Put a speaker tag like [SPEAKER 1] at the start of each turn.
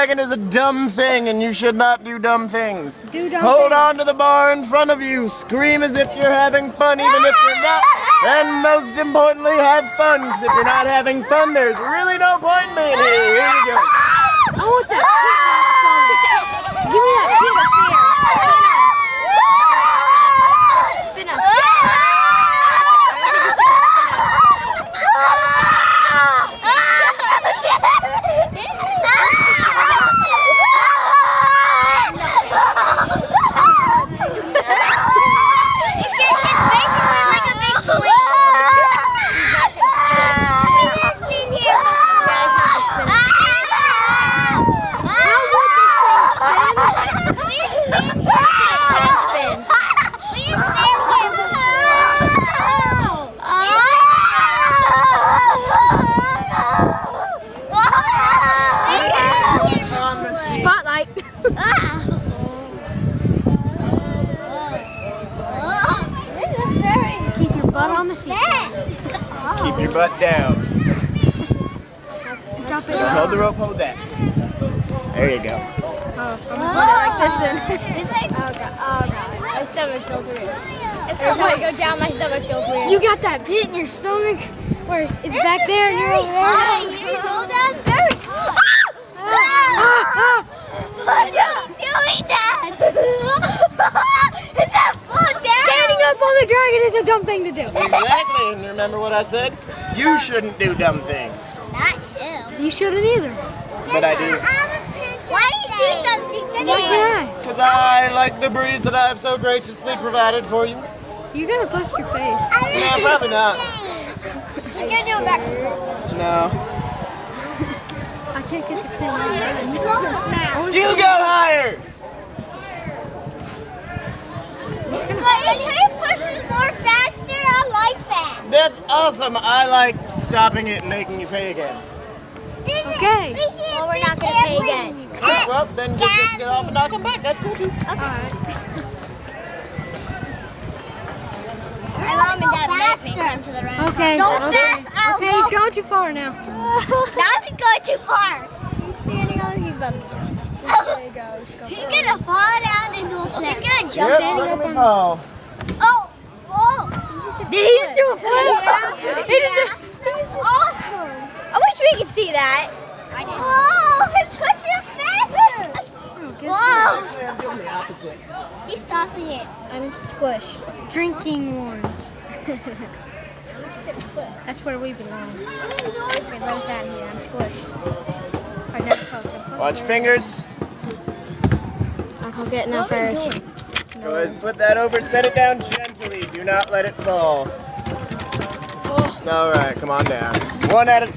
[SPEAKER 1] dragon is a dumb thing and you should not do dumb things.
[SPEAKER 2] Do dumb
[SPEAKER 1] Hold
[SPEAKER 2] things.
[SPEAKER 1] on to the bar in front of you. Scream as if you're having fun even if you're not. And most importantly, have fun. Because if you're not having fun, there's really no point in being here. Here you go.
[SPEAKER 2] I want that pit in my. Give me that Spotlight. Keep your butt on the seat.
[SPEAKER 1] Keep your butt down.
[SPEAKER 2] Drop it.
[SPEAKER 1] Hold the rope, hold that. There you go. Oh, oh.
[SPEAKER 2] like this then.
[SPEAKER 3] Oh god, oh god. My stomach feels weird. Every time I go down, my stomach feels weird.
[SPEAKER 2] You got that pit in your stomach where it's back there and you're over there.
[SPEAKER 3] You go down very
[SPEAKER 2] Ah, ah.
[SPEAKER 3] Why are you doing that? it's not fall down.
[SPEAKER 2] Standing up on the is a dumb thing to do.
[SPEAKER 1] Exactly, and remember what I said? You shouldn't do dumb things.
[SPEAKER 3] Not him.
[SPEAKER 2] You shouldn't either.
[SPEAKER 1] But I do.
[SPEAKER 3] Why do you do something
[SPEAKER 2] Why can
[SPEAKER 1] Because I like the breeze that I have so graciously provided for you.
[SPEAKER 2] You're gonna bust your face.
[SPEAKER 1] No, probably not.
[SPEAKER 3] You can do it back.
[SPEAKER 1] No.
[SPEAKER 2] I can't get this thing on.
[SPEAKER 1] Oh, you go higher!
[SPEAKER 3] Can you push it more faster? I like that.
[SPEAKER 1] That's awesome. I like stopping it and making you pay again.
[SPEAKER 2] Okay.
[SPEAKER 3] Well, we're not gonna pay again.
[SPEAKER 1] Yeah, well, then just, just get off and I'll come back. That's cool too.
[SPEAKER 2] Alright.
[SPEAKER 3] My mom and dad make me come to the restaurant.
[SPEAKER 2] Okay.
[SPEAKER 3] So
[SPEAKER 2] okay.
[SPEAKER 3] fast, I'll
[SPEAKER 2] Okay,
[SPEAKER 3] go.
[SPEAKER 2] he's going too far now.
[SPEAKER 3] Now he's going too far.
[SPEAKER 4] He's standing on. He's about to go down. There you go. He's going
[SPEAKER 3] He's gonna fall down and a flip. He's gonna jump.
[SPEAKER 1] Yep, look at me fall.
[SPEAKER 3] Oh, oh.
[SPEAKER 2] Did he just do a flip? He just did-
[SPEAKER 3] That's awesome. I wish we could see that. I did. Oh, oh, Whoa, he's pushing faster. Whoa.
[SPEAKER 1] I'm doing the opposite.
[SPEAKER 3] He's stopping it. I'm squished.
[SPEAKER 2] Drinking wars. That's where we belong.
[SPEAKER 3] Wait, let us out here. I'm squished.
[SPEAKER 2] I never felt so
[SPEAKER 1] Watch fingers.
[SPEAKER 3] I'll come get no first.
[SPEAKER 1] Go ahead and flip that over. Set it down gently. Do not let it fall. Oh. All right, come on down. One at a time.